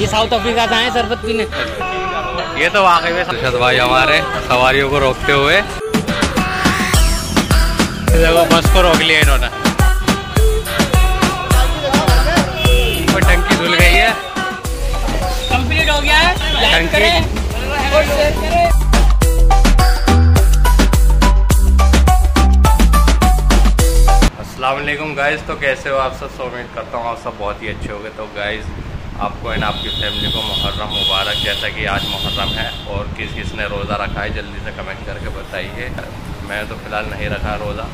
ये south Africa से आए शरबत पीने। ये तो वाकई में सरशद भाई हमारे सवारियों को रोकते हुए। देखो बस को रोक लिया इन्होंने। टंकी धुल गई है। कंप्लीट हो गया है। लाइक टंकी। करें और शेयर करें। अस्सलाम वालेकुम गाइस तो कैसे हो आप सब? सो उम्मीद करता हूँ आप सब बहुत ही अच्छे होंगे। तो गाइस आपको एंड आपकी फैमिली को मुहर्रम मुबारक जैसा कि आज मुहर्रम है और किस किस ने रोज़ा रखा है जल्दी से कमेंट करके बताइए। मैं तो फ़िलहाल नहीं रखा रोज़ा।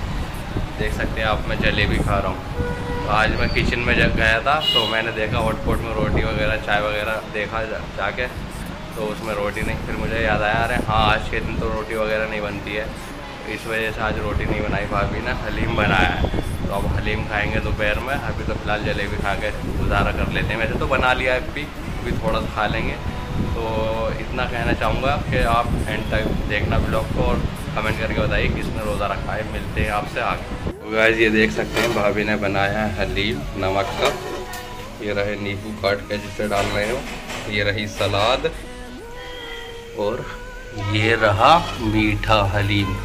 देख सकते हैं आप मैं जलेबी खा रहा हूँ। तो आज मैं किचन में जब गया था तो मैंने देखा हॉटपॉट में रोटी वगैरह चाय वगैरह देखा जा, जाके तो उसमें रोटी नहीं। फिर मुझे याद आया अरे हाँ आज के दिन तो रोटी वगैरह नहीं बनती है। इस वजह से आज रोटी नहीं बनाई भाभी ने हलीम बनाया है। हलीम खाएँगे दोपहर में, अभी तो फ़िलहाल जलेबी खा के गुजारा कर लेते हैं। वैसे तो बना लिया है अभी अभी थोड़ा सा खा लेंगे। तो इतना कहना चाहूँगा कि आप एंड तक देखना ब्लॉग को और कमेंट करके बताइए किसने रोज़ा रखा है। मिलते हैं आपसे आगे। तो गाइस ये देख सकते हैं, भाभी ने बनाया है हलीम नमक का। ये रहे नींबू काट के जिसे डाल रहे हो। ये रही सलाद। और ये रहा मीठा हलीम।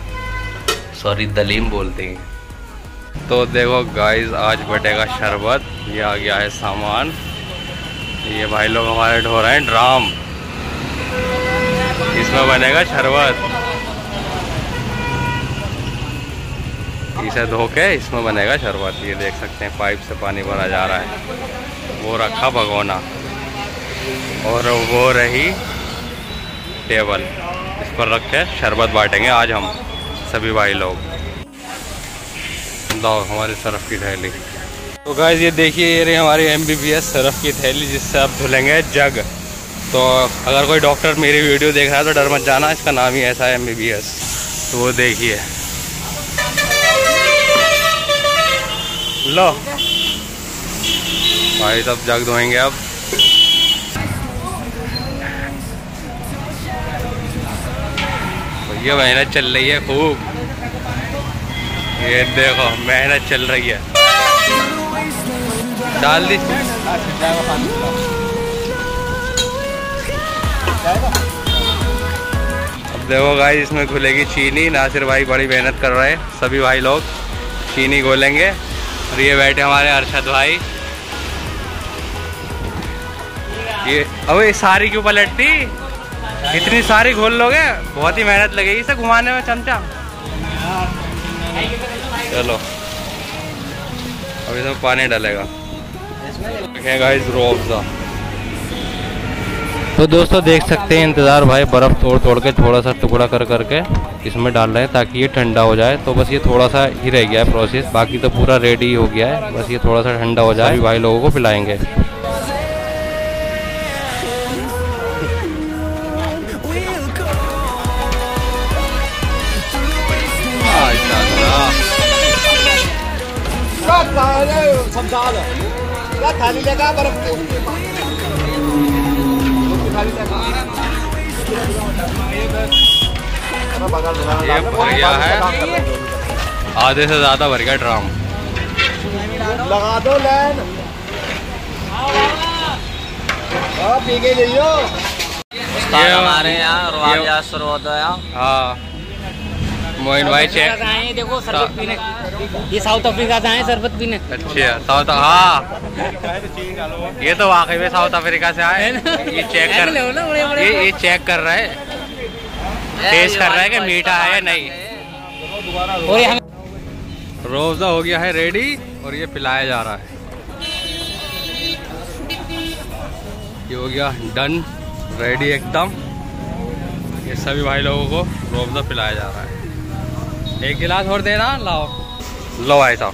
सॉरी दलीम बोलते हैं। तो देखो गाइस आज बटेगा शरबत। ये आ गया है सामान। ये भाई लोग हमारे ढो रहे हैं, ड्राम। इसमें बनेगा शरबत। इसे धो के इसमें बनेगा शरबत। ये देख सकते हैं, पाइप से पानी भरा जा रहा है। वो रखा भगोना। और वो रही टेबल। इस पर रख के शरबत बांटेंगे आज हम, सभी भाई लोग। लाओ हमारी सरफ की थैली। तो गाइज़ ये देखिए, ये रही हमारी एम सरफ की थैली, जिससे आप धुलेंगे जग। तो अगर कोई डॉक्टर मेरी वीडियो देख रहा है तो डर मत जाना, इसका नाम ही ऐसा है एम बी बी एस तो वो देखिए। लो। भाई सब जग धोएँगे अब। ये मेहनत चल रही है खूब। ये देखो, मेहनत चल रही है। डाल दी। अब देखो गाइस, इसमें घुलेगी चीनी। नासिर भाई बड़ी मेहनत कर रहे हैं, सभी भाई लोग। चीनी घोलेंगे। और ये बैठे हमारे अरशद भाई। ये, अब, ये सारी क्यों पलटती? इतनी सारी घोल लोगे? बहुत ही मेहनत लगेगी इसे घुमाने में, चमचा। चलो। अब इसमें पानी डालेगा। तो दोस्तों, देख सकते हैं, इंतज़ार भाई, बर्फ़ तोड़ तोड़ के थोड़ा सा टुकड़ा कर करके इसमें डाल रहे हैं ताकि ये ठंडा हो जाए। तो बस ये थोड़ा सा ही रह गया है प्रोसेस बाकी तो पूरा रेडी हो गया है। बस ये थोड़ा सा ठंडा हो जाए। भाई लोगों को पिलाएँगे। ये भर है। आधे से ज़्यादा भर गया ड्राम। लगा दो लैन। पी के जाइयो ये हमारे यहाँ सर्वोदया हाँ। मोइन भाई चेक आए देखो शरबत पीने। ये साउथ अफ्रीका से आए शरबत पीने। अच्छे साउथ हाँ। ये तो वाकई में साउथ अफ्रीका से आए ये चेक कर ये ये चेक कर रहा है। टेस्ट कर रहा है कि मीठा है या नहीं? और ये रोज़ा हो गया है रेडी और ये पिलाया जा रहा है। ये हो गया डन रेडी एकदम। ये सभी भाई लोगों को रोज़ा पिलाया जा रहा है। एक गिलास और देना लाओ। लो भाई साहब।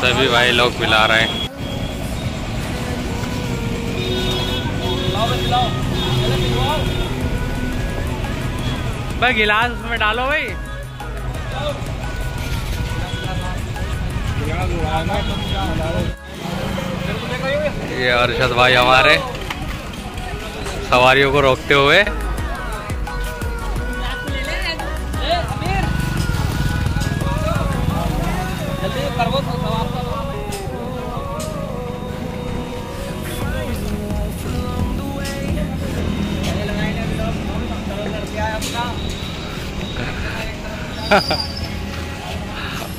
सभी भाई लोग पिला रहे हैं। भाई गिलास उसमें डालो भाई। ये अरशद भाई हमारे सवारियों को रोकते हुए।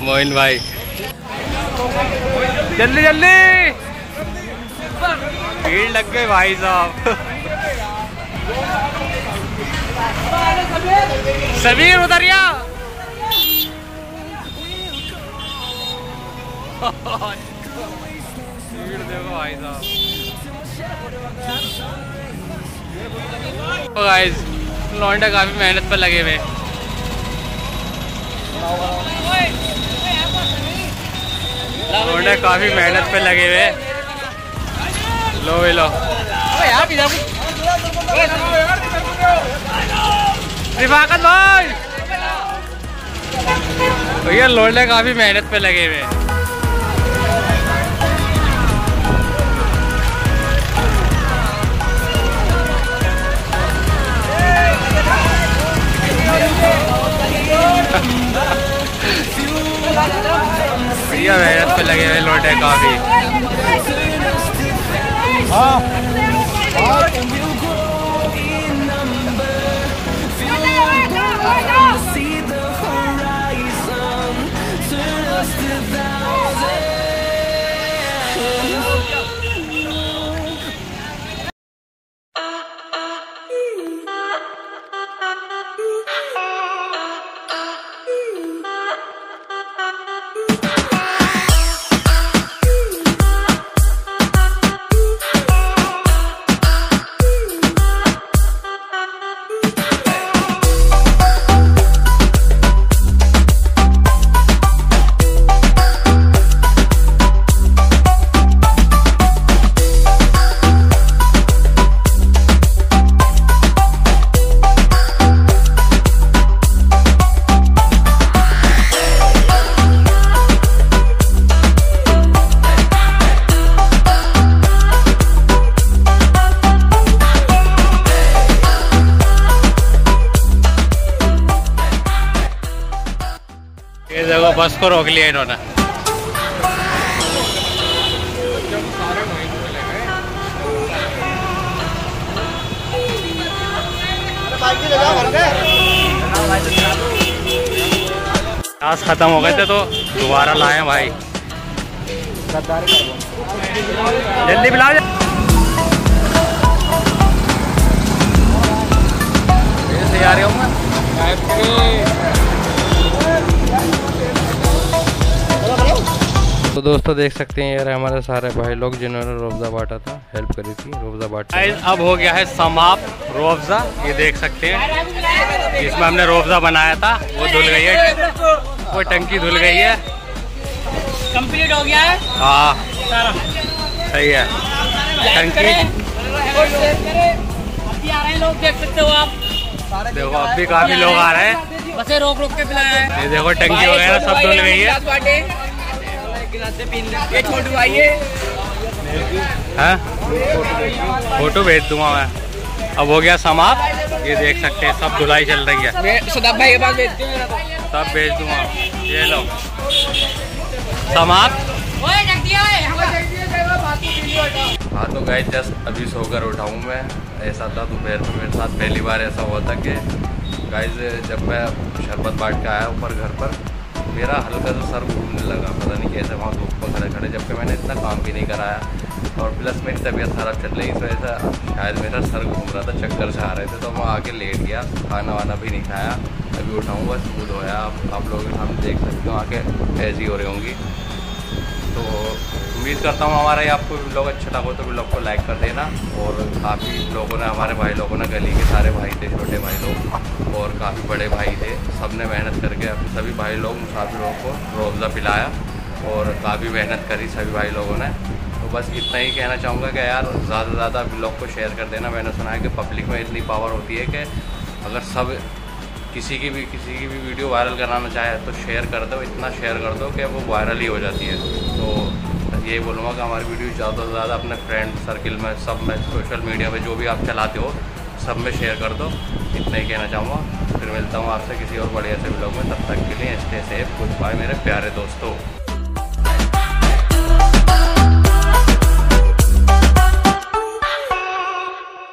मोइन भाई। जल्दी जल्दी। भीड़ लग गई भाई साहब। समीर उतरिया भीड़ देखो भाई साहब। गाइस काफ़ी मेहनत पर लगे हुए। लौंडा काफ़ी मेहनत पे लगे हुए। लो भी लो रिफाकत भाई। भैया लौंडे काफ़ी मेहनत पे लगे हुए। हैं भैया मेहनत पे लगे हुए लौटे काफ़ी। ये बस को रोक लिया इन्होंने। टास्क खत्म हो गए थे तो दोबारा लाए भाई। जल्दी बुला तैयारी हूँ? तो दोस्तों देख सकते हैं यार हमारे सारे भाई लोग जिन्होंने रोबजा बांटा था हेल्प करी थी रोबजा बांटा अब हो गया है समाप्त रोबजा ये देख सकते हैं जिसमें हमने रोबजा बनाया था वो धुल गई है वो टंकी धुल गई है कंप्लीट हो गया है हाँ सही है टंकी अभी आ रहे हैं लोग देख सकते हो आप देखो अब भी काफ़ी लोग आ रहे हैं बसे रोक रोक के पिलाया है ये देखो टंकी वगैरह सब धुल गई है ये छोटू भाई है? फ़ोटो भेज दूँगा मैं। अब हो गया समाप्त। ये देख सकते हैं सब धुलाई चल रही है। मैं सदाब भाई के पास सब भेज दूँगा। ये लो। समाप्त। हाँ तो गाइस जस्ट अभी सोकर उठा हूँ मैं। ऐसा था दोपहर में मेरे साथ पहली बार ऐसा हुआ था कि गाइस जब मैं शरबत बांट के आया ऊपर घर पर मेरा हल्का सा सर घूमने लगा, पता नहीं कैसे वहाँ धूप पकड़े खड़े जबकि मैंने इतना काम भी नहीं कराया। और प्लस मेरी तबीयत ख़राब चल रही, इस ऐसा शायद मेरा सर घूम रहा था, चक्कर से आ रहे थे तो मैं आके लेट गया। खाना वाना भी नहीं खाया। अभी उठाऊँ बस मुँह धोया आप आप लोगों सामने देख सकते हो, आके ऐसी हो रही होंगी। तो उम्मीद करता हूँ हमारा ये आपको ब्लॉग अच्छा लगा तो ब्लॉग को लाइक कर देना और काफ़ी लोगों ने, हमारे भाई लोगों ने, गली के सारे भाई थे, छोटे भाई लोग और काफ़ी बड़े भाई थे सबने मेहनत करके सभी भाई लोग मुसाफिरों को रोज़ा पिलाया और काफ़ी मेहनत करी सभी भाई लोगों ने। तो बस इतना ही कहना चाहूँगा कि यार, ज़्यादा से ज़्यादा ब्लॉग को शेयर कर देना। मैंने सुना है कि पब्लिक में इतनी पावर होती है कि अगर सब किसी की भी, किसी की भी वीडियो वायरल कराना चाहे तो शेयर कर दो, इतना शेयर कर दो कि वो वायरल ही हो जाती है। तो यही बोलूँगा कि हमारी वीडियो ज़्यादा से ज़्यादा अपने फ्रेंड सर्किल में, सब में सोशल मीडिया में जो भी आप चलाते हो, सब में शेयर कर दो। इतना ही कहना चाहूँगा। फिर मिलता हूँ आपसे किसी और बढ़िया से ब्लॉग में। तब तक के लिए स्टे सेफ़ गुड बाय मेरे प्यारे दोस्तों।